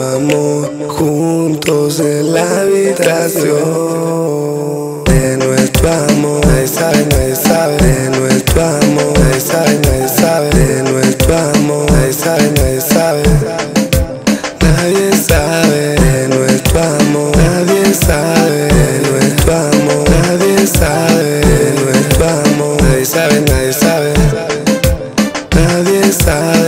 Juntos en la habitación. De nuestro amor, nadie sabe, nadie sabe. De nuestro amor, nadie sabe, nadie sabe. De nuestro amor, nadie sabe, nadie sabe. Nadie sabe de nuestro amor, nadie sabe de nuestro amor, nadie sabe de nuestro amor, nadie sabe. Nadie sabe, nadie sabe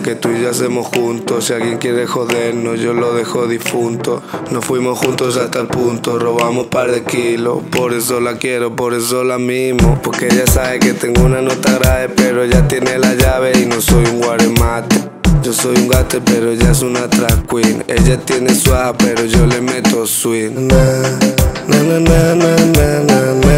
que tú y yo hacemos juntos. Si alguien quiere jodernos, yo lo dejo difunto. Nos fuimos juntos hasta el punto, robamos par de kilos. Por eso la quiero, por eso la mismo. Porque ella sabe que tengo una nota grave, pero ella tiene la llave y no soy un guaremate. Yo soy un gato, pero ella es una drag queen. Ella tiene suave, pero yo le meto swing. Na. Na, na,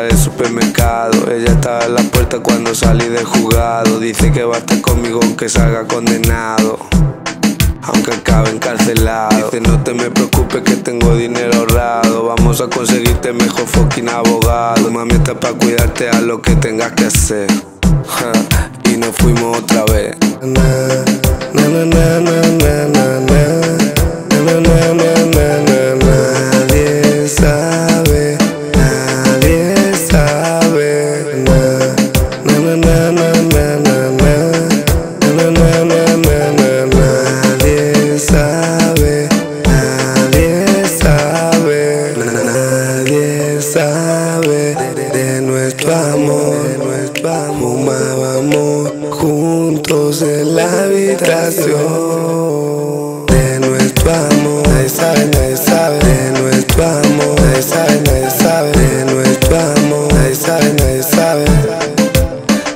el supermercado. Ella estaba en la puerta cuando salí del jugado. Dice que va conmigo aunque salga condenado. Aunque acabe encarcelado Dice no te me preocupes que tengo dinero ahorrado Vamos a conseguirte mejor fucking abogado Mami está para cuidarte a lo que tengas que hacer Y nos fuimos otra vez de nuestro amor, de nuestro amor. Fumábamos juntos en la habitación. De nuestro amor, nadie sabe, nadie sabe. De nuestro amor, nadie sabe, nadie sabe. De nuestro amor, nadie sabe, nadie sabe.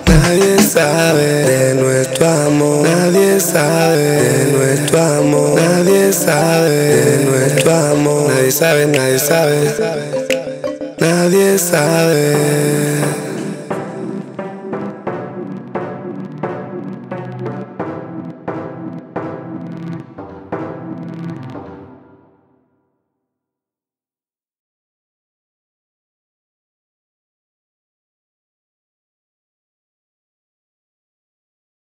Nadie sabe de nuestro amor, nadie sabe de nuestro amor, nadie sabe de nuestro amor, nadie sabe, nadie sabe, Nadie sabe.